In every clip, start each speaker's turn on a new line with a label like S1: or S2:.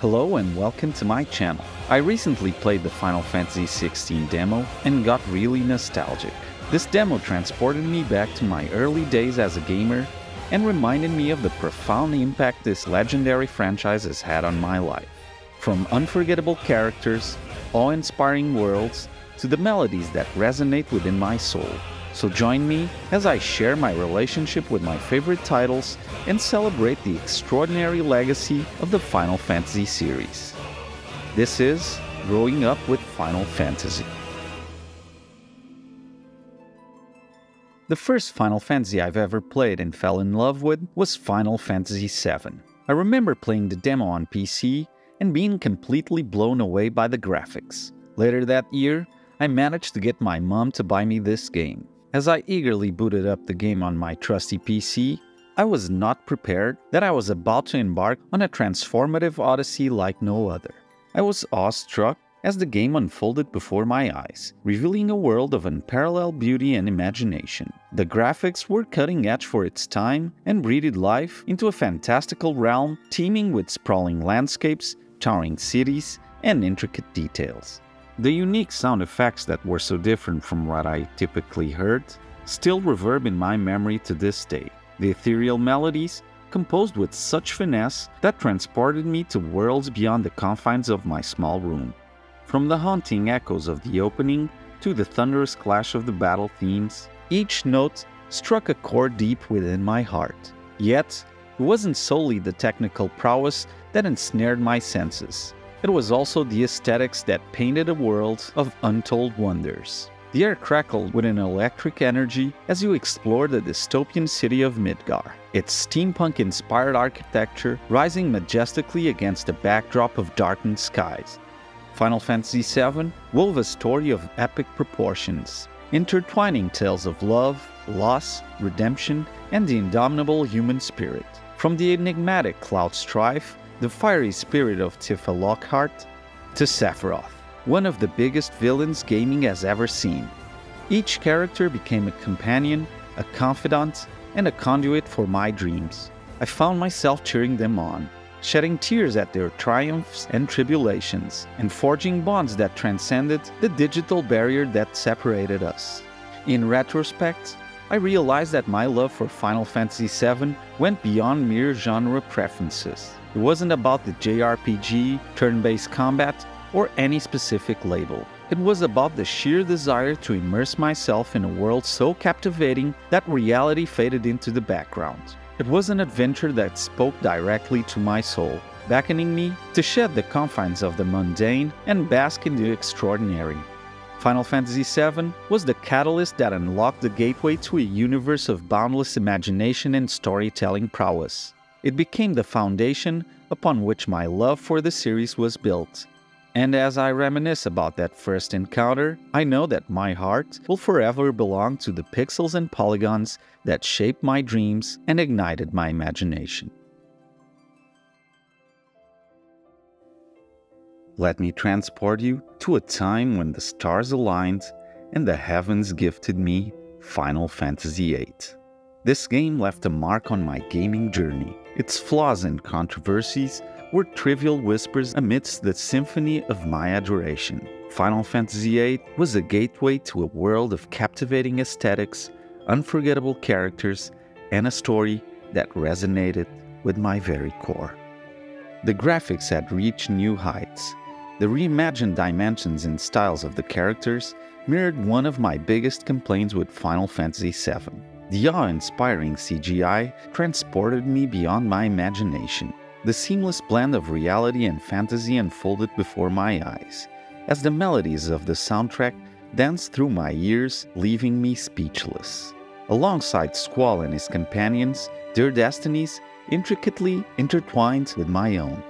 S1: Hello and welcome to my channel. I recently played the Final Fantasy XVI demo and got really nostalgic. This demo transported me back to my early days as a gamer and reminded me of the profound impact this legendary franchise has had on my life. From unforgettable characters, awe inspiring worlds, to the melodies that resonate within my soul. So join me as I share my relationship with my favorite titles and celebrate the extraordinary legacy of the Final Fantasy series. This is Growing Up with Final Fantasy. The first Final Fantasy I've ever played and fell in love with was Final Fantasy VII. I remember playing the demo on PC and being completely blown away by the graphics. Later that year, I managed to get my mom to buy me this game. As I eagerly booted up the game on my trusty PC, I was not prepared that I was about to embark on a transformative odyssey like no other. I was awestruck as the game unfolded before my eyes, revealing a world of unparalleled beauty and imagination. The graphics were cutting edge for its time and breathed life into a fantastical realm teeming with sprawling landscapes, towering cities, and intricate details. The unique sound effects that were so different from what I typically heard still reverb in my memory to this day. The ethereal melodies, composed with such finesse that transported me to worlds beyond the confines of my small room. From the haunting echoes of the opening to the thunderous clash of the battle themes, each note struck a chord deep within my heart. Yet, it wasn't solely the technical prowess that ensnared my senses. It was also the aesthetics that painted a world of untold wonders. The air crackled with an electric energy as you explored the dystopian city of Midgar, its steampunk inspired architecture rising majestically against a backdrop of darkened skies. Final Fantasy VII wove a story of epic proportions, intertwining tales of love, loss, redemption, and the indomitable human spirit. From the enigmatic Cloud Strife the fiery spirit of Tifa Lockhart, to Sephiroth, one of the biggest villains gaming has ever seen. Each character became a companion, a confidant, and a conduit for my dreams. I found myself cheering them on, shedding tears at their triumphs and tribulations, and forging bonds that transcended the digital barrier that separated us. In retrospect, I realized that my love for Final Fantasy VII went beyond mere genre preferences. It wasn't about the JRPG, turn based combat, or any specific label. It was about the sheer desire to immerse myself in a world so captivating that reality faded into the background. It was an adventure that spoke directly to my soul, beckoning me to shed the confines of the mundane and bask in the extraordinary. Final Fantasy VII was the catalyst that unlocked the gateway to a universe of boundless imagination and storytelling prowess. It became the foundation upon which my love for the series was built. And as I reminisce about that first encounter, I know that my heart will forever belong to the pixels and polygons that shaped my dreams and ignited my imagination. Let me transport you to a time when the stars aligned and the heavens gifted me Final Fantasy VIII. This game left a mark on my gaming journey. Its flaws and controversies were trivial whispers amidst the symphony of my adoration. Final Fantasy VIII was a gateway to a world of captivating aesthetics, unforgettable characters, and a story that resonated with my very core. The graphics had reached new heights. The reimagined dimensions and styles of the characters mirrored one of my biggest complaints with Final Fantasy VII. The awe inspiring CGI transported me beyond my imagination. The seamless blend of reality and fantasy unfolded before my eyes, as the melodies of the soundtrack danced through my ears, leaving me speechless. Alongside Squall and his companions, their destinies intricately intertwined with my own.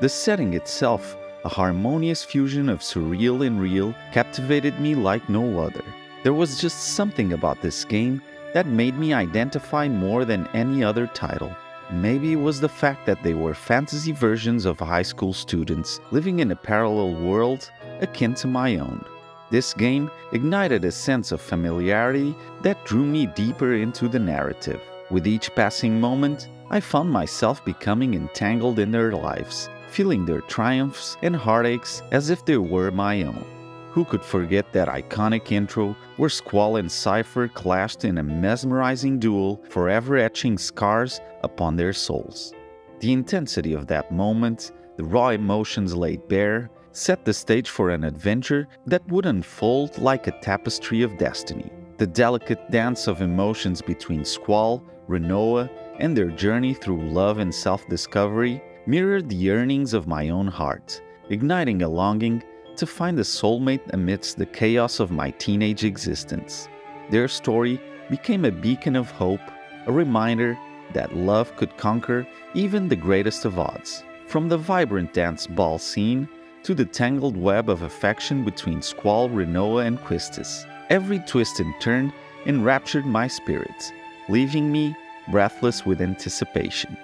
S1: The setting itself, a harmonious fusion of surreal and real, captivated me like no other. There was just something about this game that made me identify more than any other title. Maybe it was the fact that they were fantasy versions of high school students living in a parallel world akin to my own. This game ignited a sense of familiarity that drew me deeper into the narrative. With each passing moment, I found myself becoming entangled in their lives, feeling their triumphs and heartaches as if they were my own. Who could forget that iconic intro where Squall and Seifer clashed in a mesmerizing duel, forever etching scars upon their souls? The intensity of that moment, the raw emotions laid bare, set the stage for an adventure that would unfold like a tapestry of destiny. The delicate dance of emotions between Squall, Rinoa, and their journey through love and self discovery mirrored the yearnings of my own heart, igniting a longing to find a soulmate amidst the chaos of my teenage existence. Their story became a beacon of hope, a reminder that love could conquer even the greatest of odds. From the vibrant dance ball scene to the tangled web of affection between Squall, Rinoa, and Quistis, every twist and turn enraptured my spirits, leaving me breathless with anticipation.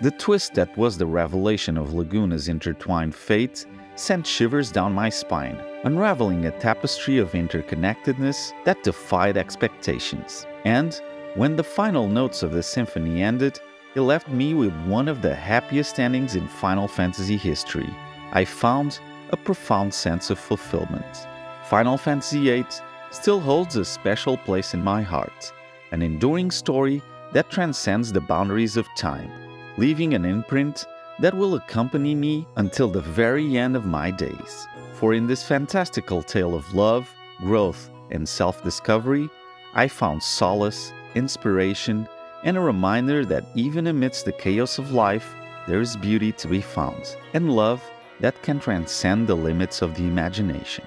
S1: The twist that was the revelation of Laguna's intertwined fate sent shivers down my spine, unraveling a tapestry of interconnectedness that defied expectations. And when the final notes of the symphony ended, it left me with one of the happiest endings in Final Fantasy history. I found a profound sense of fulfillment. Final Fantasy VIII still holds a special place in my heart, an enduring story that transcends the boundaries of time, leaving an imprint that will accompany me until the very end of my days. For in this fantastical tale of love, growth, and self discovery, I found solace, inspiration, and a reminder that even amidst the chaos of life, there is beauty to be found, and love that can transcend the limits of the imagination.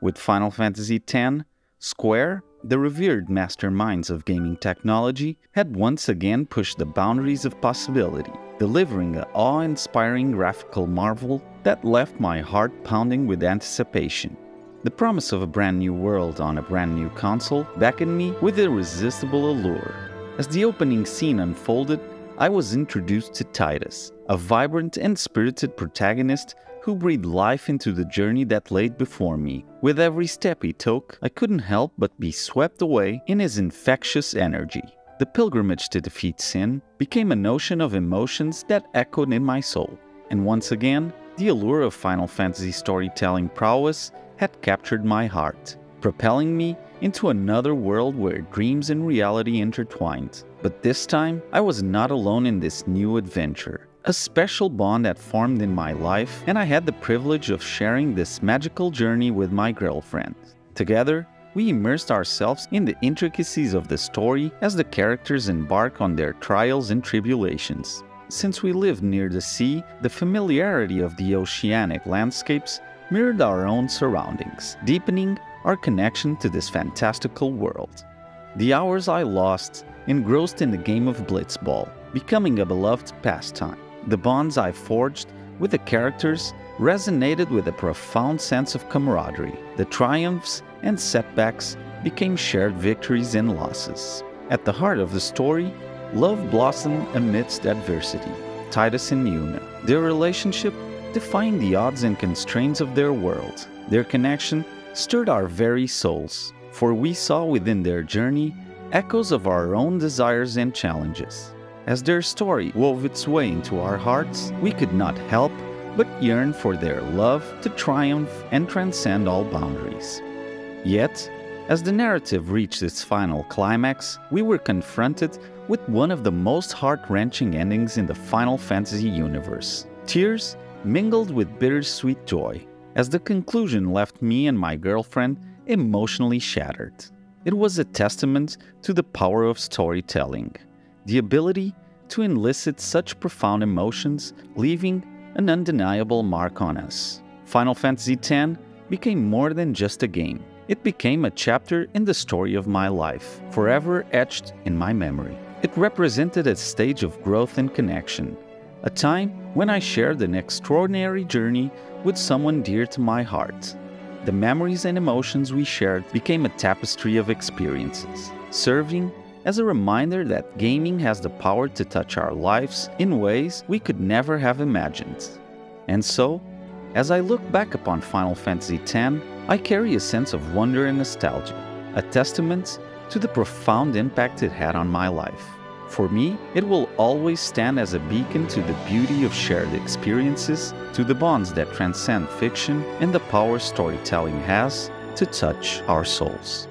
S1: With Final Fantasy X, Square the revered masterminds of gaming technology had once again pushed the boundaries of possibility, delivering an awe inspiring graphical marvel that left my heart pounding with anticipation. The promise of a brand new world on a brand new console beckoned me with irresistible allure. As the opening scene unfolded, I was introduced to Tidus, a vibrant and spirited protagonist who breathed life into the journey that laid before me. With every step he took, I couldn't help but be swept away in his infectious energy. The pilgrimage to defeat sin became a notion of emotions that echoed in my soul. And once again, the allure of Final Fantasy storytelling prowess had captured my heart, propelling me into another world where dreams and reality intertwined. But this time, I was not alone in this new adventure. A special bond had formed in my life, and I had the privilege of sharing this magical journey with my girlfriend. Together, we immersed ourselves in the intricacies of the story as the characters embark on their trials and tribulations. Since we lived near the sea, the familiarity of the oceanic landscapes mirrored our own surroundings, deepening our connection to this fantastical world. The hours I lost engrossed in the game of Blitzball, becoming a beloved pastime. The bonds I forged with the characters resonated with a profound sense of camaraderie. The triumphs and setbacks became shared victories and losses. At the heart of the story, love blossomed amidst adversity. Tidus and Yuna, their relationship defying the odds and constraints of their world. Their connection stirred our very souls, for we saw within their journey echoes of our own desires and challenges. As their story wove its way into our hearts, we could not help but yearn for their love to triumph and transcend all boundaries. Yet, as the narrative reached its final climax, we were confronted with one of the most heart wrenching endings in the Final Fantasy universe. Tears mingled with bittersweet joy, as the conclusion left me and my girlfriend emotionally shattered. It was a testament to the power of storytelling the ability to elicit such profound emotions, leaving an undeniable mark on us. Final Fantasy X became more than just a game. It became a chapter in the story of my life, forever etched in my memory. It represented a stage of growth and connection, a time when I shared an extraordinary journey with someone dear to my heart. The memories and emotions we shared became a tapestry of experiences, serving as a reminder that gaming has the power to touch our lives in ways we could never have imagined. And so, as I look back upon Final Fantasy X, I carry a sense of wonder and nostalgia, a testament to the profound impact it had on my life. For me, it will always stand as a beacon to the beauty of shared experiences, to the bonds that transcend fiction, and the power storytelling has to touch our souls.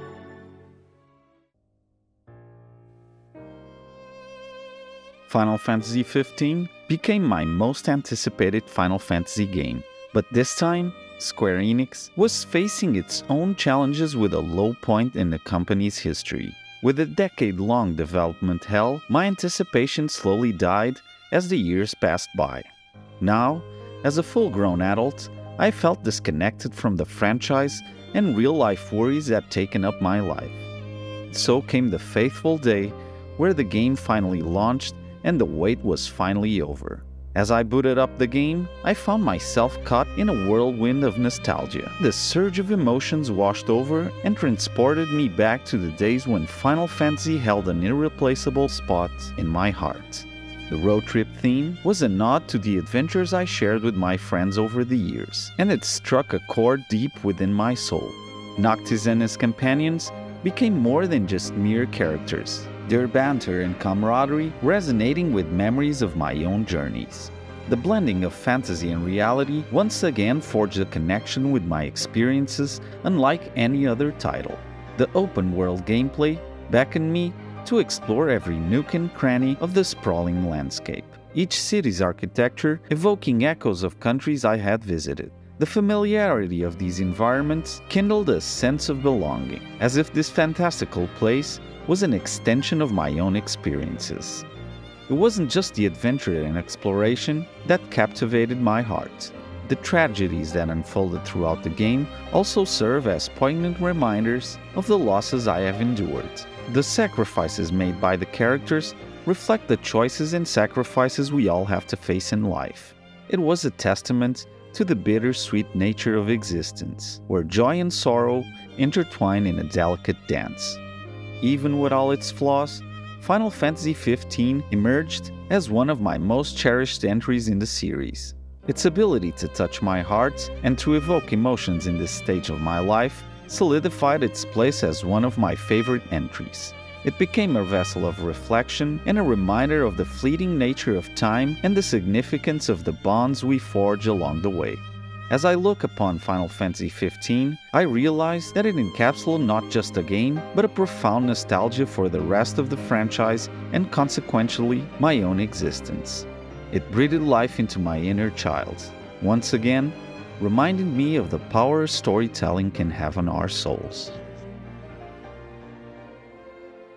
S1: Final Fantasy XV became my most anticipated Final Fantasy game, but this time, Square Enix was facing its own challenges with a low point in the company's history. With a decade long development hell, my anticipation slowly died as the years passed by. Now, as a full grown adult, I felt disconnected from the franchise and real life worries had taken up my life. So came the faithful day where the game finally launched and the wait was finally over. As I booted up the game, I found myself caught in a whirlwind of nostalgia. The surge of emotions washed over and transported me back to the days when Final Fantasy held an irreplaceable spot in my heart. The road trip theme was a nod to the adventures I shared with my friends over the years, and it struck a chord deep within my soul. Noctis and his companions became more than just mere characters their banter and camaraderie resonating with memories of my own journeys. The blending of fantasy and reality once again forged a connection with my experiences unlike any other title. The open world gameplay beckoned me to explore every nook and cranny of the sprawling landscape, each city's architecture evoking echoes of countries I had visited. The familiarity of these environments kindled a sense of belonging, as if this fantastical place was an extension of my own experiences. It wasn't just the adventure and exploration that captivated my heart. The tragedies that unfolded throughout the game also serve as poignant reminders of the losses I have endured. The sacrifices made by the characters reflect the choices and sacrifices we all have to face in life. It was a testament to the bittersweet nature of existence, where joy and sorrow intertwine in a delicate dance. Even with all its flaws, Final Fantasy XV emerged as one of my most cherished entries in the series. Its ability to touch my heart and to evoke emotions in this stage of my life solidified its place as one of my favorite entries. It became a vessel of reflection and a reminder of the fleeting nature of time and the significance of the bonds we forge along the way. As I look upon Final Fantasy XV, I realize that it encapsulates not just a game, but a profound nostalgia for the rest of the franchise and consequently my own existence. It breathed life into my inner child, once again, reminding me of the power storytelling can have on our souls.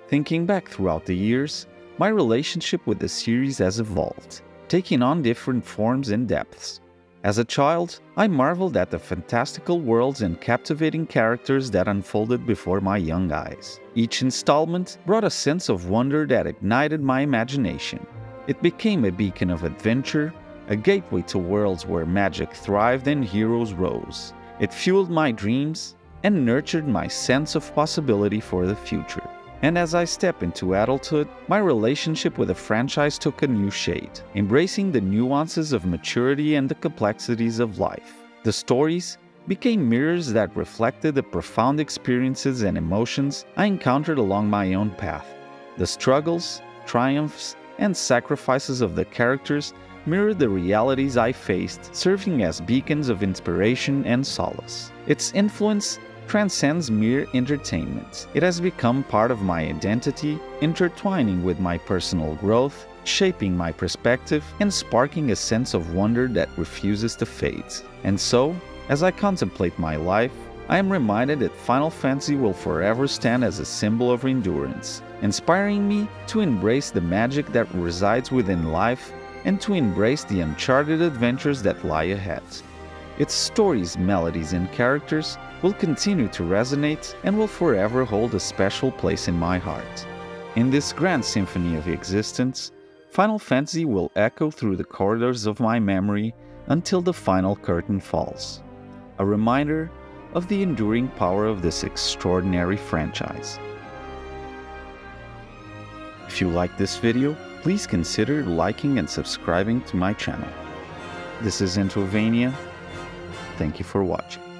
S1: Thinking back throughout the years, my relationship with the series has evolved, taking on different forms and depths. As a child, I marveled at the fantastical worlds and captivating characters that unfolded before my young eyes. Each installment brought a sense of wonder that ignited my imagination. It became a beacon of adventure, a gateway to worlds where magic thrived and heroes rose. It fueled my dreams and nurtured my sense of possibility for the future. And as I step into adulthood, my relationship with the franchise took a new shade, embracing the nuances of maturity and the complexities of life. The stories became mirrors that reflected the profound experiences and emotions I encountered along my own path. The struggles, triumphs, and sacrifices of the characters mirrored the realities I faced, serving as beacons of inspiration and solace. Its influence transcends mere entertainment. It has become part of my identity, intertwining with my personal growth, shaping my perspective, and sparking a sense of wonder that refuses to fade. And so, as I contemplate my life, I am reminded that Final Fantasy will forever stand as a symbol of endurance, inspiring me to embrace the magic that resides within life and to embrace the uncharted adventures that lie ahead. Its stories, melodies, and characters will continue to resonate and will forever hold a special place in my heart. In this grand symphony of existence, Final Fantasy will echo through the corridors of my memory until the final curtain falls. A reminder of the enduring power of this extraordinary franchise. If you like this video, please consider liking and subscribing to my channel. This is Zentomania. Thank you for watching.